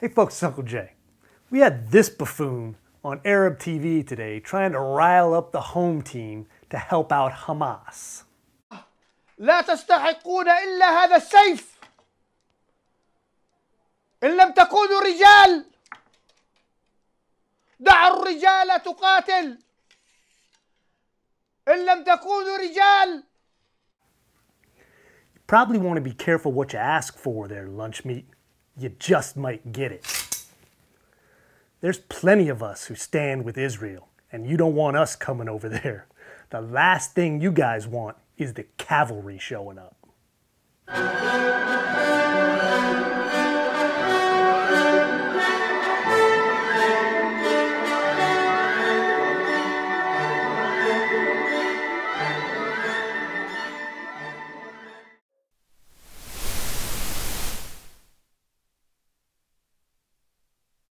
Hey folks, it's Uncle J. We had this buffoon on Arab TV today trying to rile up the home team to help out Hamas. لا تستحقون إلا هذا السيف إن لم تكونوا رجال دع الرجال تقاتل إن لم تكونوا رجال You probably want to be careful what you ask for there, lunch meat. You just might get it. There's plenty of us who stand with Israel, and you don't want us coming over there. The last thing you guys want is the cavalry showing up.